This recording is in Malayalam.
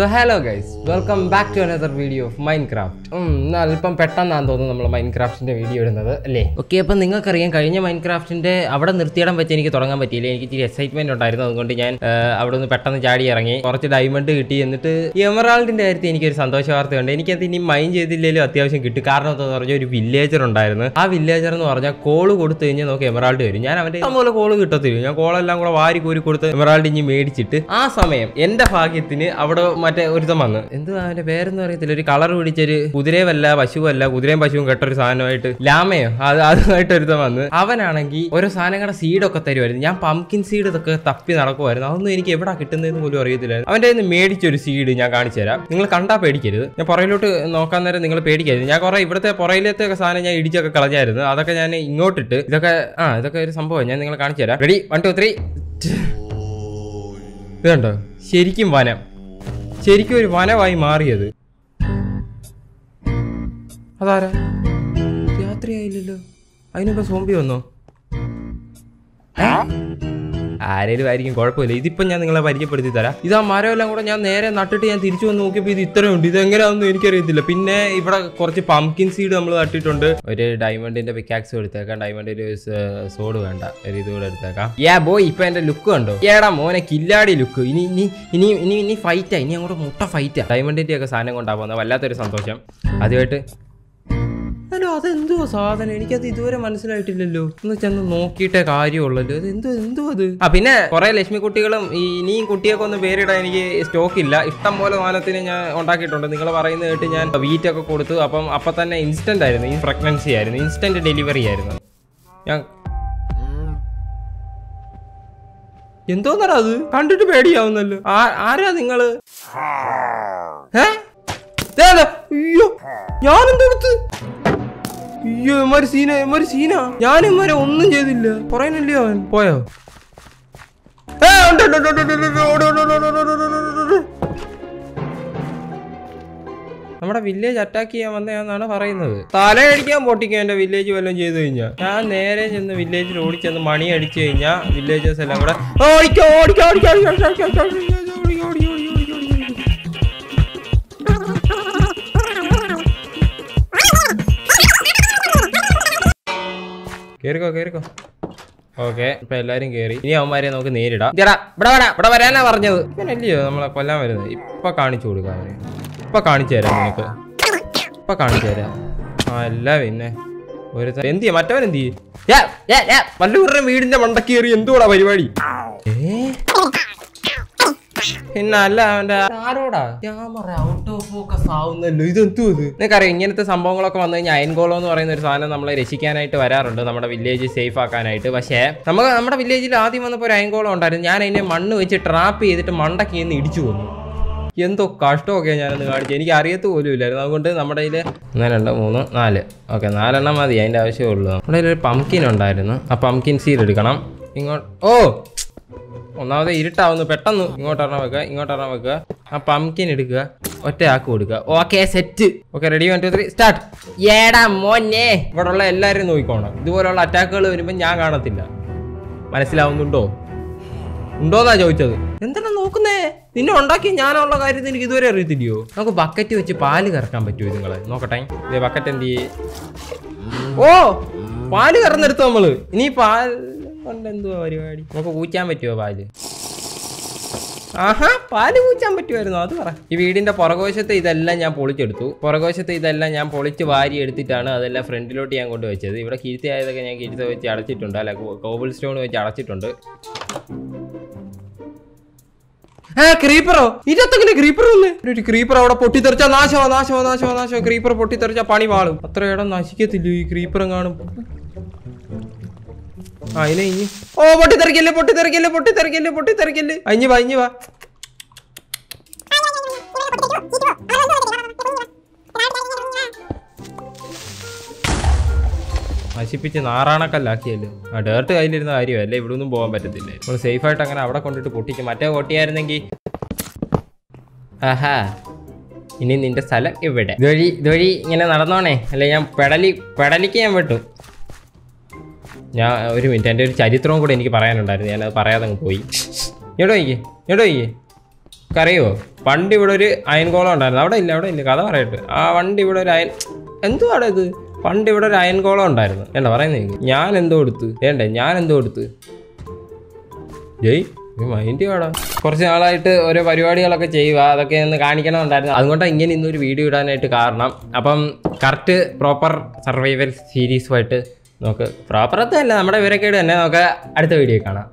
So hello guys welcome back to another video of mind craft ഇന്ന് അല്പം പെട്ടെന്നാണ് തോന്നുന്നു നമ്മൾ മൈൻഡ് ക്രാഫ്റ്റിന്റെ വീഡിയോ ഇടുന്നത് അല്ലേ? ഓക്കെ അപ്പം നിങ്ങൾക്കറിയാം കഴിഞ്ഞ മൈൻഡ് ക്രാഫ്റ്റിന്റെ അവിടെ നിർത്തിയിടം വെച്ച് എനിക്ക് തുടങ്ങാൻ പറ്റിയില്ല. എനിക്ക് ഇച്ചിരി എക്സൈറ്റ്മെന്റ് ഉണ്ടായിരുന്നു. അതുകൊണ്ട് ഞാൻ അവിടെ നിന്ന് പെട്ടെന്ന് ചാടി ഇറങ്ങി. കുറച്ച് ഡയമണ്ട് കിട്ടി എന്നിട്ട് ഈ എമറാൾഡിന്റെ കാര്യത്തിൽ എനിക്കൊരു സന്തോഷ വാർത്തയുണ്ട്. എനിക്കത് ഇനി മൈൻ ചെയ്തില്ലെങ്കിലും അത്യാവശ്യം കിട്ടും. കാരണം എന്താണെന്ന് പറഞ്ഞാൽ ഒരു വില്ലേജർ ഉണ്ടായിരുന്നു. ആ വില്ലേജർ എന്ന് പറഞ്ഞാൽ കോൾ കൊടുത്തു കഴിഞ്ഞാൽ നമുക്ക് എമറാൾഡ് വരും. ഞാൻ അവന്റെ പോലെ കോൾ കിട്ടത്തില്ല. ഞാൻ കോളെല്ലാം കൂടെ വാരി കോരി കൊടുത്ത് എമറാൾഡ് ഇനി മേടിച്ചിട്ട് ആ സമയം എന്റെ ഭാഗ്യത്തിന് അവിടെ മറ്റേ ഒരുത്തം വന്ന്. എന്ത് അവന്റെ പേരെന്ന് അറിയത്തില്ല. ഒരു കളർ പിടിച്ചൊരു കുതിരയുമല്ല പശുവല്ല കുതിരയും പശുവും കെട്ടൊരു സാധനമായിട്ട്. ലാമയോ? അത് അതുമായിട്ട് ഒരുത്തം വന്ന്. അവനാണെങ്കിൽ ഓരോ സാധനങ്ങളുടെ സീഡൊക്കെ തരുമായിരുന്നു. ഞാൻ പംകിൻ സീഡ് ഇതൊക്കെ തപ്പി നടക്കുമായിരുന്നു. അതൊന്നും എനിക്ക് എവിടെ കിട്ടുന്നതെന്ന് പോലും അറിയത്തില്ലായിരുന്നു. അവന്റെ നിന്ന് മേടിച്ചൊരു സീഡ് ഞാൻ കാണിച്ചു തരാം. നിങ്ങൾ കണ്ടാ പേടിക്കരുത്. ഞാൻ പുറയിലോട്ട് നോക്കാൻ നേരം നിങ്ങൾ പേടിക്കരുത്. ഞാൻ കുറെ ഇവിടുത്തെ പുറയിലത്തെ സാധനം ഞാൻ ഇടിച്ചൊക്കെ കളഞ്ഞായിരുന്നു. അതൊക്കെ ഞാൻ ഇങ്ങോട്ടിട്ട് ഇതൊക്കെ ആ ഇതൊക്കെ ഒരു സംഭവം. ഞാൻ നിങ്ങളെ കാണിച്ചു തരാം. റെഡി വൺ ടു ത്രീ ഇതുണ്ടോ ശരിക്കും വനം. ശരിക്കും ഒരു വനമായി മാറിയത്. അതാരാ? രാത്രിയായില്ലല്ലോ. അതിനൊക്കെ സോമ്പി വന്നോ? ആരേലും ആയിരിക്കും കുഴപ്പമില്ല. ഇതിപ്പോ ഞാൻ നിങ്ങളെ പരിചയപ്പെടുത്തി തരാം. ഇത് ആ മരം എല്ലാം കൂടെ ഞാൻ നേരെ നട്ടിട്ട് ഞാൻ തിരിച്ചു വന്ന് നോക്കിയപ്പോൾ ഇത് ഇത്രയും ഉണ്ട്. ഇത് എങ്ങനെയാണെന്ന് എനിക്കറിയത്തില്ല. പിന്നെ ഇവിടെ കുറച്ച് പംകിൻ സീഡ് നമ്മൾ നട്ടിട്ടുണ്ട്. ഒരു ഡയമണ്ടിന്റെ പിക്കാക്സ് എടുത്തേക്കാം. ഡയമണ്ടിന്റെ സോഡ് വേണ്ട. ഒരു ഇത് കൂടെ എടുത്തേക്കാം. യാ ബോയ് ഇപ്പൊ എന്റെ ലുക്ക് കണ്ടോ? ഏടാ മോനെ കില്ലാടി ലുക്ക് ഇനി ഇനി ഇനി ഇനി ഇനി ഫൈറ്റാ ഇനി അങ്ങോട്ട് മുട്ട ഫൈറ്റാ ഡയമണ്ടിന്റെ ഒക്കെ സാധനം കൊണ്ടാ പോകുന്നത്. വല്ലാത്തൊരു സന്തോഷം. ആദ്യമായിട്ട് ഹലോ അതെന്തോ സാധനം? എനിക്കത് ഇതുവരെ മനസ്സിലായിട്ടില്ലല്ലോ. ഒന്ന് ചെന്ന് നോക്കിയിട്ടേ കാര്യമുള്ളല്ലോ. അത് എന്തോ എന്തോ അത്? ആ പിന്നെ കുറെ ലക്ഷ്മി കുട്ടികളും ഈ ഇനിയും കുട്ടിയൊക്കെ ഒന്ന് പേരിടാൻ എനിക്ക് സ്റ്റോക്ക് ഇല്ല ഇഷ്ടം പോലെ സാധനത്തിന് ഞാൻ ഉണ്ടാക്കിയിട്ടുണ്ട്. നിങ്ങൾ പറയുന്നത് കേട്ട് ഞാൻ വീറ്റൊക്കെ കൊടുത്തു. അപ്പം അപ്പം തന്നെ ഇൻസ്റ്റന്റ് ആയിരുന്നു. ഈ പ്രഗ്നൻസി ആയിരുന്നു. ഇൻസ്റ്റന്റ് ഡെലിവറി ആയിരുന്നു. ഞാൻ എന്തോന്നടാ അത്? കണ്ടിട്ട് പേടിയാവുന്നല്ലോ. ആരാ നിങ്ങൾ? ഏ? ഞാനെന്തെടുത്ത്? അയ്യോ ഇമാര് സീന ഇമാര് സീന ഞാൻ ഇമാരെ ഒന്നും ചെയ്തില്ല പറയുന്നില്ലയോ അവൻ പോയോ നമ്മുടെ വില്ലേജ് അറ്റാക്ക് ചെയ്യാൻ വന്നതെന്നാണ് പറയുന്നത് തലയടിക്കാൻ പൊട്ടിക്കാൻ എന്റെ വില്ലേജ് വല്ലതും ചെയ്തു കഴിഞ്ഞാൽ ഞാൻ നേരെ ചെന്ന് വില്ലേജിൽ ഓടിച്ചെന്ന് മണി അടിച്ചു കഴിഞ്ഞാൽ വില്ലേജേഴ്സ് എല്ലാം കൂടെ ഓടിക്കോ ഓടിക്കോ ഓടിക്കോ ഓടിക്കോ കേറിക്കോ കേറിക്കോ. ഓക്കെ ഇപ്പൊ എല്ലാരും കേറി. ഇനി അവന്മാരെ നമുക്ക് നേരിടാം. ഇവിടെ വരാ ഇവിടെ വരാനാ പറഞ്ഞത്. ഇവനല്ലയോ നമ്മളെ കൊല്ലാൻ വരുന്നത്? ഇപ്പൊ കാണിച്ചു കൊടുക്കാം ഇപ്പൊ കാണിച്ചു തരാം നിനക്ക്. ഇപ്പൊ കാണിച്ചു തരാം. ആ അല്ല പിന്നെ. ഒരു എന്ത് ചെയ്യാ മറ്റവൻ എന്ത് ചെയ്യും വല്ലവരുടെ വീടിന്റെ മണ്ടക്കേറി എന്തുകൂടാ പരിപാടി? ഏ? പിന്നെ അല്ല അവന്റെ ആരോടാ? ക്യാമറ ഔട്ട് ഓഫ് ഫോക്കസ് ആവുന്നല്ലോ ഇതെന്തോ ഇത്? നിനക്കറിയാം ഇങ്ങനത്തെ സംഭവങ്ങളൊക്കെ വന്നു കഴിഞ്ഞാൽ അയൻകോളം എന്ന് പറയുന്ന ഒരു സാധനം നമ്മളെ രക്ഷിക്കാനായിട്ട് വരാറുണ്ട് നമ്മുടെ വില്ലേജ് സേഫ് ആക്കാനായിട്ട്. പക്ഷേ നമുക്ക് നമ്മുടെ വില്ലേജിൽ ആദ്യം വന്നപ്പോൾ ഒരു അയൻകോളം ഉണ്ടായിരുന്നു. ഞാൻ അതിനെ മണ്ണ് വെച്ച് ട്രാപ്പ് ചെയ്തിട്ട് മണ്ടക്കി നിന്ന് ഇടിച്ചു കൊന്നു. എന്തോ കഷ്ടമൊക്കെ ഞാനൊന്ന് കാണിച്ചു എനിക്ക് അറിയത്ത് പോലും ഇല്ലായിരുന്നു. അതുകൊണ്ട് നമ്മുടെ കയ്യിൽ ഒന്ന് രണ്ട് മൂന്ന് നാല്. ഓക്കെ നാലെണ്ണം മതി അതിന്റെ ആവശ്യമേ ഉള്ളൂ. നമ്മുടെ കയ്യിൽ ഒരു പംകിൻ ഉണ്ടായിരുന്നു. ആ പംകിൻ സീഡ് എടുക്കണം. ഇങ്ങോട്ട് ഓ! ഒന്നാമത് ഇരുട്ടാവുന്നു പെട്ടെന്ന് ഇങ്ങോട്ടെണ്ണം വെക്കുക ഇങ്ങോട്ടെണ്ണം വെക്കുക. ആ പംകിൻ എടുക്കുക ഒറ്റയാക്ക് കൊടുക്കുക. Okay set okay ready one two three start ഏടാ മോനെ. ഇവിടെ ഉള്ള എല്ലാവരും നോക്കിക്കോണം. ഇതുപോലുള്ള അറ്റാക്കുകൾ വരുമ്പോൾ ഞാൻ കാണത്തില്ല. മനസ്സിലാവുന്നുണ്ടോ? ഉണ്ടോന്നാ ചോദിച്ചത്. എന്താണ് നോക്കുന്നേ? നിന്നെ ഉണ്ടാക്കി ഞാനുള്ള കാര്യത്തിൽ എനിക്ക് ഇതുവരെ അറിയത്തില്ലയോ? നമുക്ക് ബക്കറ്റ് വെച്ച് പാൽ കറക്കാൻ പറ്റുമോ നിങ്ങളെ നോക്കട്ടെ. ഇതേ ബക്കറ്റ് എന്ത് ചെയ്യേ? ഓ പാൽ കറന്നെടുത്തു നമ്മൾ. ഇനി പാൽ കൊണ്ട് എന്തുവാ പരിപാടി? നമുക്ക് കൂച്ചാൻ പറ്റുമോ പാൽ? ആഹാ പാൽ കൂച്ചാൻ പറ്റുമായിരുന്നു അത് പറ. ഈ വീടിന്റെ പുറകോശത്തെ ഇതെല്ലാം ഞാൻ പൊളിച്ചെടുത്തു. പുറകോശത്തെ ഇതെല്ലാം ഞാൻ പൊളിച്ച് വാരി എടുത്തിട്ടാണ് അതെല്ലാം ഫ്രണ്ടിലോട്ട് ഞാൻ കൊണ്ടുവച്ചത്. ഇവിടെ കിരുത്തി ഞാൻ കിരുത്ത വെച്ച് അടച്ചിട്ടുണ്ട്. അല്ല കോബിൾ സ്റ്റോൺ വെച്ച് അടച്ചിട്ടുണ്ട്. ഏ ക്രീപ്പറോ ഇരുപത്തെങ്ങനെ ക്രീപ്പർ വന്ന്? ഒരു ക്രീപ്പർ അവിടെ പൊട്ടിത്തെറിച്ച നാശമോ നാശമോ നാശമോ നാശമോ. ക്രീപ്പർ പൊട്ടിത്തെറിച്ച പണി വാളും. അത്ര ഇടം നശിക്കത്തില്ല ഈ ക്രീപ്പറും കാണും ആ ഇനി ഇനി. ഓ പൊട്ടിത്തെറിക്കല്ലേ പൊട്ടിത്തെറിക്കല്ലേ പൊട്ടിത്തെറിക്കല്ലേ പൊട്ടിത്തെറിക്കല്ലേ. അഞ്ഞു വാ അഞ്ഞു വാ. നശിപ്പിച്ച് നാറാണക്കല്ലാക്കിയല്ലോ? ആ ഡേർട്ട് കയ്യിലിരുന്ന കാര്യമല്ലേ? ഇവിടെ ഒന്നും പോകാൻ പറ്റത്തില്ലേ? നമ്മൾ സേഫ് ആയിട്ട് അങ്ങനെ അവിടെ കൊണ്ടിട്ട് പൊട്ടിക്കും. മറ്റേ പൊട്ടിയായിരുന്നെങ്കിൽ ആഹാ. ഇനി നിന്റെ സ്ഥലം ഇവിടെ ഇതുവഴി ഇതുവഴി ഇങ്ങനെ നടന്നോണേ. അല്ലെ ഞാൻ പെടലി പെടലിക്ക് ഞാൻ വിട്ടു. ഞാൻ ഒരു മിനിറ്റ് എന്റെ ഒരു ചരിത്രവും കൂടെ എനിക്ക് പറയാനുണ്ടായിരുന്നു. ഞാനത് പറയാതെ അങ്ങ് പോയി. എടോ നോക്കി എടോ നോക്കി അറിയുമോ പണ്ട് ഇവിടെ ഒരു അയൻകോളം ഉണ്ടായിരുന്നു. അവിടെ ഇല്ല അവിടെ ഇല്ല. കഥ പറയട്ടെ. ആ വണ്ടി ഇവിടെ ഒരു അയൻ എന്തുവാടെ ഇത്? പണ്ട് ഇവിടെ ഒരു അയൻകോളം ഉണ്ടായിരുന്നു. വേണ്ട പറയുന്നത് ഞാൻ എന്തോ എടുത്ത്? വേണ്ടേ ഞാൻ എന്തോ എടുത്ത്? ജയ് മൈൻഡ് വേടാ കുറച്ച് നാളായിട്ട് ഓരോ പരിപാടികളൊക്കെ ചെയ്യുക അതൊക്കെ ഒന്ന് കാണിക്കണമെന്നുണ്ടായിരുന്നു അതുകൊണ്ടാണ് ഇങ്ങനെ ഇന്നൊരു വീഡിയോ ഇടാനായിട്ട് കാരണം അപ്പം കറക്റ്റ് പ്രോപ്പർ സർവൈവൽ സീരീസുമായിട്ട് നമുക്ക് പ്രോപ്പർ അല്ല. നമ്മുടെ വിവരക്കേട് തന്നെ നമുക്ക് അടുത്ത വീഡിയോ കാണാം.